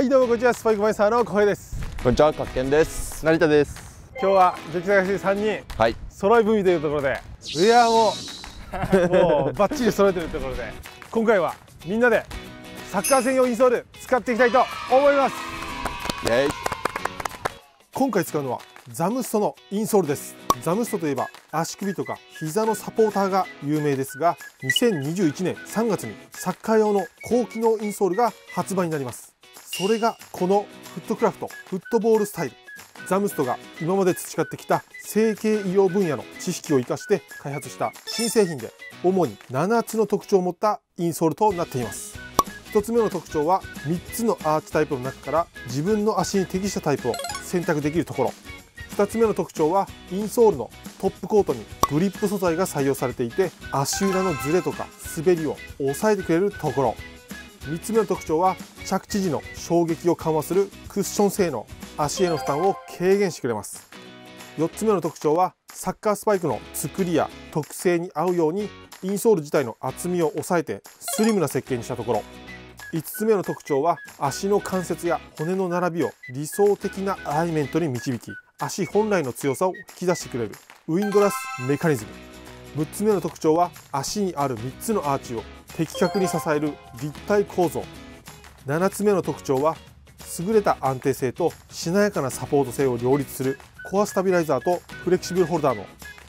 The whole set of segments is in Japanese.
はいどうもこんにちはスパイクマイスターの小平ですこんにちは、かっけんです。成田です。今日は女子探し3人はい。揃い踏みというところでウェアも もうバッチリ揃えてるところで今回はみんなでサッカー専用インソール使っていきたいと思いますイェイ。今回使うのはザムストのインソールですザムストといえば足首とか膝のサポーターが有名ですが2021年3月にサッカー用の高機能インソールが発売になりますそれがこのフットクラフトフットボールスタイル。ザムストが今まで培ってきた整形医療分野の知識を生かして開発した新製品で主に7つの特徴を持ったインソールとなっています。1つ目の特徴は3つのアーチタイプの中から自分の足に適したタイプを選択できるところ。2つ目の特徴はインソールのトップコートにグリップ素材が採用されていて足裏のズレとか滑りを抑えてくれるところ。3つ目の特徴は着地時の衝撃を緩和するクッション性能足への負担を軽減してくれます。4つ目の特徴はサッカースパイクの作りや特性に合うようにインソール自体の厚みを抑えてスリムな設計にしたところ。5つ目の特徴は足の関節や骨の並びを理想的なアライメントに導き足本来の強さを引き出してくれるウィンドラスメカニズム。6つ目の特徴は足にある3つのアーチを的確に支える立体構造。7つ目の特徴は優れた安定性としなやかなサポート性を両立するコアスタビライザーとフレキシブルホルダーの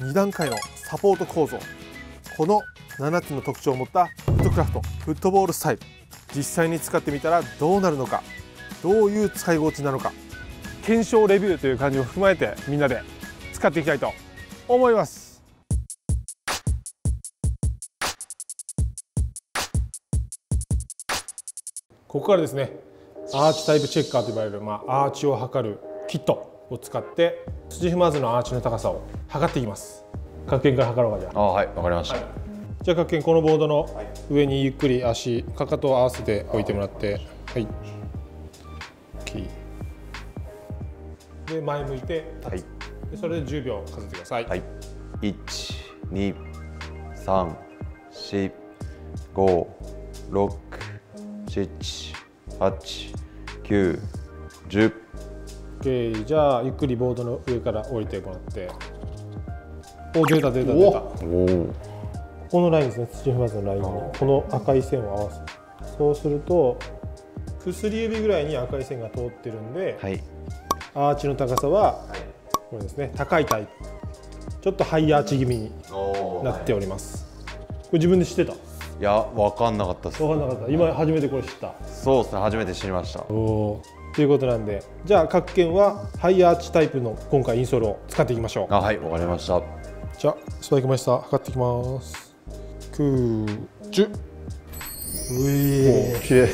2段階のサポート構造。この7つの特徴を持ったフットクラフトフットボールスタイル。実際に使ってみたらどうなるのか。どういう使い心地なのか。検証レビューという感じを踏まえてみんなで使っていきたいと思います。ここからですねアーチタイプチェッカーと呼ばれる、まあ、アーチを測るキットを使って土踏まずのアーチの高さを測っていきます。角剣から測ろうかじゃあ。あ、はい、わかりました。じゃあ角剣このボードの上にゆっくり足かかとを合わせて置いてもらってはい。で前向いてはい。でそれで10秒数えてください、はい。一、二、三、四、五、六、七、八、九、十。OK じゃあゆっくりボードの上から降りてもらって。お出た出た出た。こお。お。このラインですね土踏まずのラインに。この赤い線を合わせるそうすると薬指ぐらいに赤い線が通ってるんで、はい。アーチの高さはこれですね高いタイプ。ちょっとハイアーチ気味におなっております、これ自分で知ってた？いや、わかんなかったです。分かんなかった。今初めてこれ知った。そうですね、初めて知りました。おおということなんで。じゃあ各件はハイアーチタイプの今回インソールを使っていきましょう。あ、はい、わかりました。じゃあスパイクマイスター測っていきます。90うえ綺麗。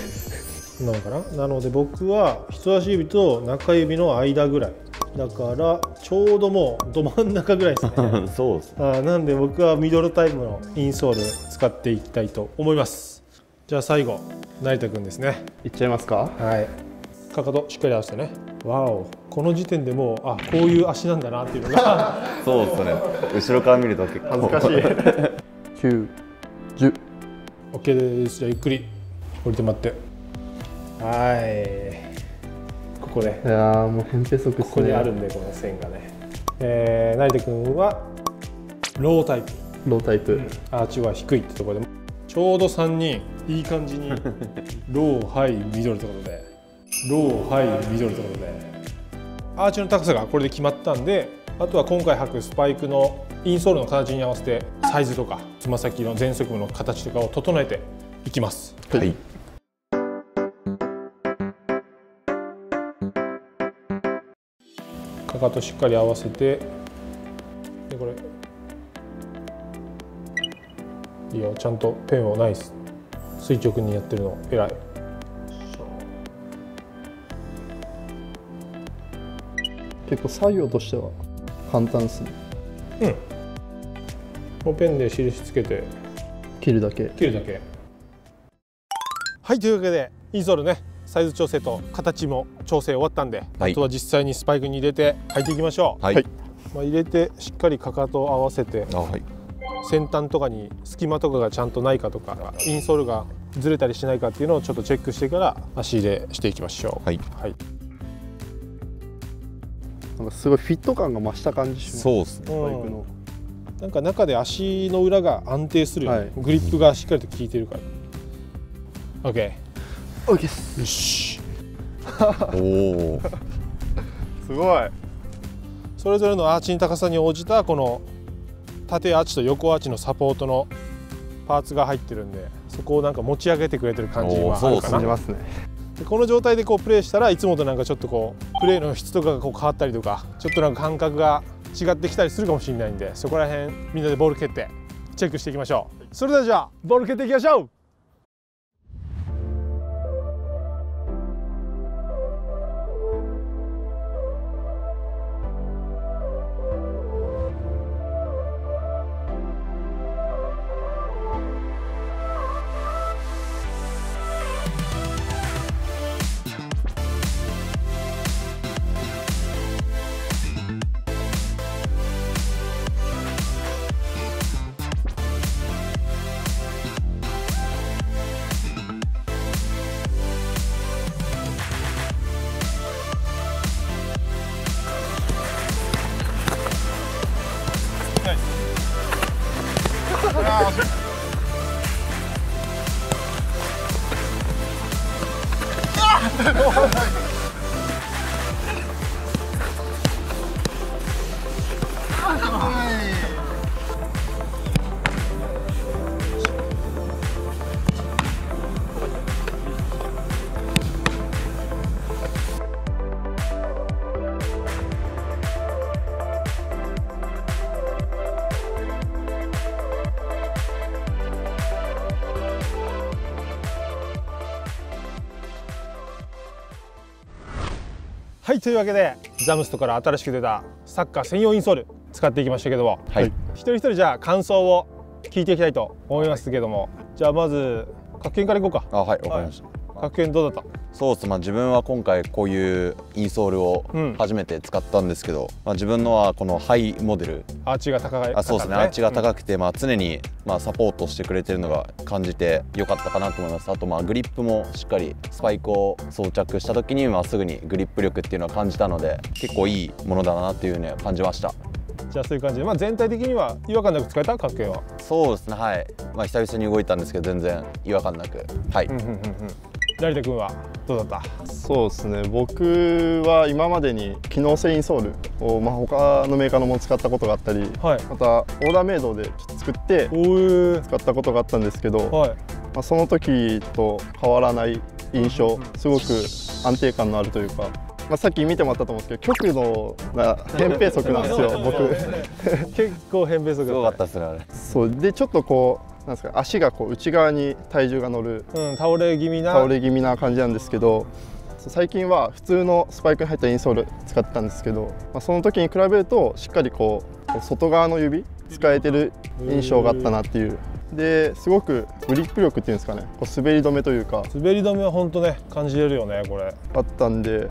なのかな？なので僕は人差し指と中指の間ぐらいだからちょうどもうど真ん中ぐらいですね そうです。あーなんで僕はミドルタイプのインソール使っていきたいと思いますじゃあ最後成田くんですねいっちゃいますか？はいかかとしっかり合わせてねわおこの時点でもうあこういう足なんだなっていうのが そうですね。後ろから見ると結構。恥ずかしい。九、十。OK ですじゃあゆっくり降りて待ってはいここねいやーもう扁平足ね。ここにあるんでこの線がね。えー、成田くんはロータイプ。ロータイプ。アーチは低いってところで。ちょうど3人いい感じに ローハイミドルってことで。ローハイミドルってことで。アーチの高さがこれで決まったんであとは今回履くスパイクのインソールの形に合わせてサイズとかつま先の前足部の形とかを整えていきます。はい。かかとしっかり合わせてでこれ。いいよちゃんとペンをナイス。垂直にやってるの。偉い。結構作業としては簡単ですね。もうペンで印つけて。切るだけ。切るだけ。はいというわけでインソールねサイズ調整と形も調整終わったんで、はい。あとは実際にスパイクに入れて履いていきましょう、はい。はい。まあ、入れてしっかりかかとを合わせてあ、はい。先端とかに隙間とかがちゃんとないかとかインソールがずれたりしないかっていうのをちょっとチェックしてから足入れしていきましょう。はい。はい、なんかすごいフィット感が増した感じしますそうですね。スパイクの。なんか中で足の裏が安定するよね、はい。グリップがしっかりと効いてるから。OK OK です。よし。おおすごい。それぞれのアーチの高さに応じたこの縦アーチと横アーチのサポートのパーツが入ってるんでそこをなんか持ち上げてくれてる感じはあるかな。感じますね。でこの状態でこうプレーしたらいつもとなんかちょっとこうプレーの質とかがこう変わったりとかちょっとなんか感覚が違ってきたりするかもしれないんでそこら辺みんなでボール蹴ってチェックしていきましょう。それではじゃあボール蹴っていきましょうはいというわけでザムストから新しく出たサッカー専用インソール使っていきましたけどもはい。一人一人じゃあ感想を聞いていきたいと思いますけどもじゃあまず角健からいこうか。あはいわかりました、角健どうだった？そうです。まあ自分は今回こういうインソールをうん。初めて使ったんですけど、まあ、自分のはこのハイモデル。アーチが高いあそうですね。アーチが高くて、まあ、常にまあサポートしてくれてるのが感じてよかったかなと思います。あとまあグリップもしっかりスパイクを装着した時にまあすぐにグリップ力っていうのは感じたので結構いいものだなっていうね感じました。じゃあそういう感じ。で、まあ、全体的には違和感なく使えた？角健は。そうですね。はい、まあ、久々に動いたんですけど全然違和感なく。はい、うんうんうんうん成田君は？どうだった？そうですね。僕は今までに機能性インソールを、まあ、他のメーカーのものを使ったことがあったりはい。またオーダーメイドでちょっと作って使ったことがあったんですけど、はい。まあ、その時と変わらない印象すごく安定感のあるというか、まあ、さっき見てもらったと思うんですけど極度な扁平足なんですよ 僕。結構変ベ速すごかったですねあれ。そう。でちょっとこうなんですか足がこう内側に体重が乗るうん、倒れ気味な倒れ気味な感じなんですけど最近は普通のスパイクに入ったインソール使ってたんですけど、まあ、その時に比べるとしっかりこう外側の指使えてる印象があったなっていう。ですごくグリップ力っていうんですかねこう滑り止めというか。滑り止めは本当ね感じれるよねこれ。あったんで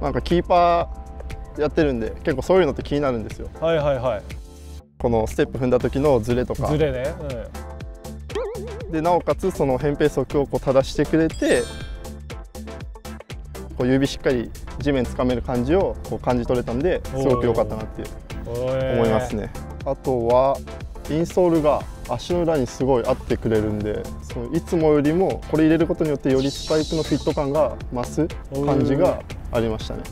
なんかキーパーやってるんで結構そういうのって気になるんですよ。はいはいはいこのステップ踏んだ時のズレとか。ズレね、でなおかつその扁平足をこう正してくれてこう指しっかり地面つかめる感じをこう感じ取れたんですごく良かったなってう。ん、思いますね。あとはインソールが足の裏にすごい合ってくれるんでそのいつもよりもこれ入れることによってよりスパイクのフィット感が増す感じがありましたね。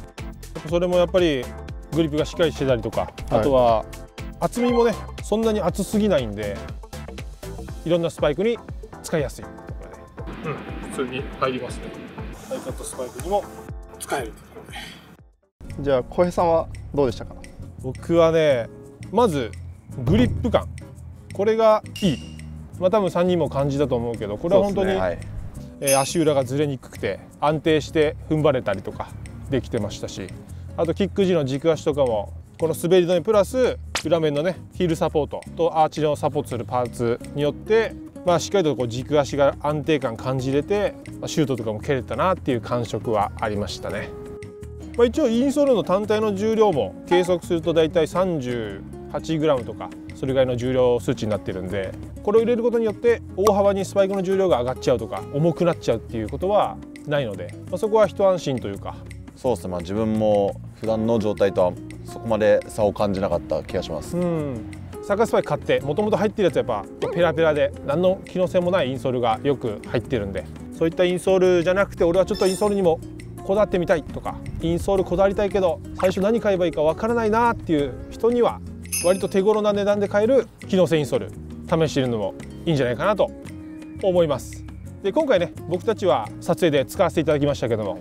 それもやっぱりグリップがしっかりしてたりとか、はい。あとは厚みもねそんなに厚すぎないんでいろんなスパイクに使いやすい。うん普通に入りますね。ハイカットスパイクにも使えるじゃあ小平さんはどうでしたか？僕はねまずグリップ感。これがいい。まあ多分3人も感じたと思うけどこれは本当に、ねはい。えー足裏がずれにくくて安定して踏ん張れたりとかできてましたしあとキック時の軸足とかもこの滑り止めプラス裏面のねヒールサポートとアーチのサポートするパーツによって、まあ、しっかりとこう軸足が安定感感じれて、まシュートとかも蹴れたなっていう感触はありましたね。まあ、一応インソールの単体の重量も計測すると大体 38g とかそれぐらいの重量数値になってるんでこれを入れることによって大幅にスパイクの重量が上がっちゃうとか重くなっちゃうっていうことはないので、まあ、そこは一安心というかそうですね、まあ、自分も普段の状態とはそこまで差を感じなかった気がします。うん。サーカススパイ買ってもともと入ってるやつやっぱペラペラで何の機能性もないインソールがよく入ってるんで。そういったインソールじゃなくて俺はちょっとインソールにもこだわってみたいとかインソールこだわりたいけど最初何買えばいいかわからないなっていう人には割と手頃な値段で買える機能性インソール試してるのもいいんじゃないかなと思います。で今回ね僕たちは撮影で使わせていただきましたけども、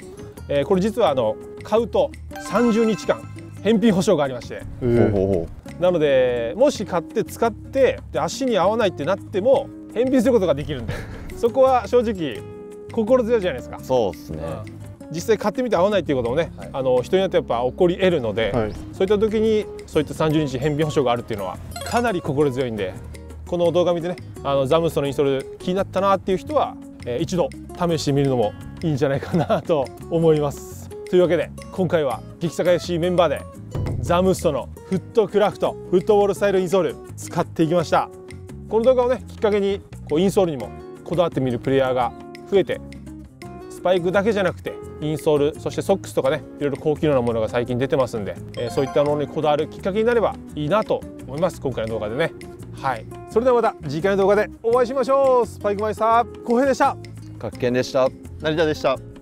えーこれ実はあの買うと30日間返品保証がありましてほうほうほなのでもし買って使ってで足に合わないってなっても返品することができるんでそこは正直心強いじゃないですかう。そうですね。実際買ってみて合わないっていうこともね、はいあの人によってやっぱ起こり得るので、はいそういった時にそういった30日返品保証があるっていうのはかなり心強いんでこの動画見てねあのザムストのインストール気になったなっていう人は、えー一度試してみるのもいいんじゃないかなと思います。というわけで今回は激坂 FC メンバーでザムストのフットクラフトフットボールスタイルインソール使っていきましたこの動画をねきっかけにこうインソールにもこだわってみるプレイヤーが増えてスパイクだけじゃなくてインソールそしてソックスとかねいろいろ高機能なものが最近出てますんで、えーそういったものにこだわるきっかけになればいいなと思います今回の動画でね。はい。それではまた次回の動画でお会いしましょう。スパイクマイスター浩平でした。発見でした。成田でした？